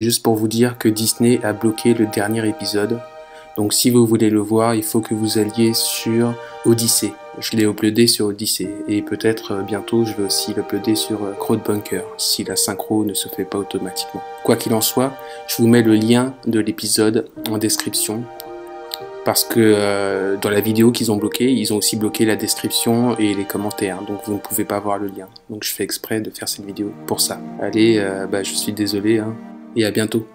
Juste pour vous dire que Disney a bloqué le dernier épisode. Donc si vous voulez le voir, il faut que vous alliez sur Odyssey. Je l'ai uploadé sur Odyssey et peut-être euh, bientôt je vais aussi l'uploader sur euh, Crowdbunker si la synchro ne se fait pas automatiquement. Quoi qu'il en soit, je vous mets le lien de l'épisode en description parce que euh, dans la vidéo qu'ils ont bloqué, ils ont aussi bloqué la description et les commentaires, donc vous ne pouvez pas voir le lien. Donc je fais exprès de faire cette vidéo pour ça. Allez, bah, je suis désolé, hein, et à bientôt.